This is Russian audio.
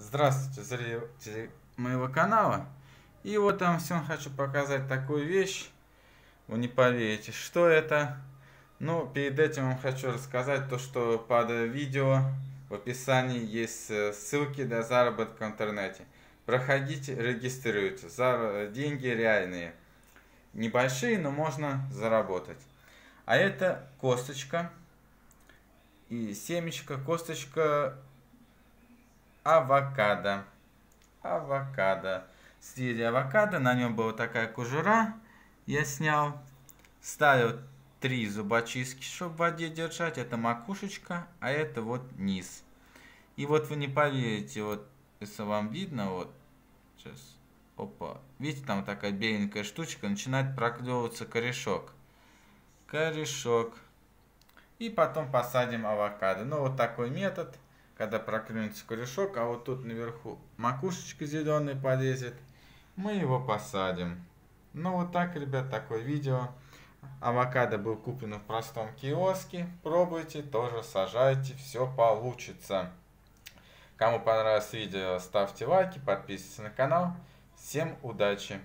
Здравствуйте, зрители моего канала. И вот там всем хочу показать такую вещь. Вы не поверите, что это. Ну, перед этим вам хочу рассказать то, что под видео в описании есть э, ссылки для заработка в интернете. Проходите, регистрируйтесь. Деньги реальные. Небольшие, но можно заработать. А это косточка и семечко. Косточка авокадо. Авокадо. Съели авокадо, на нем была такая кожура. Я снял. Ставил три зубочистки, чтобы в воде держать. Это макушечка, а это вот низ. И вот вы не поверите, вот если вам видно, вот сейчас, опа, видите, там такая беленькая штучка, начинает проклевываться корешок. Корешок. И потом посадим авокадо. Ну, вот такой метод когда проклюнется корешок, а вот тут наверху макушечка зеленая полезет, мы его посадим. Ну вот так, ребят, такое видео. Авокадо был куплен в простом киоске. Пробуйте, тоже сажайте, все получится. Кому понравилось видео, ставьте лайки, подписывайтесь на канал. Всем удачи!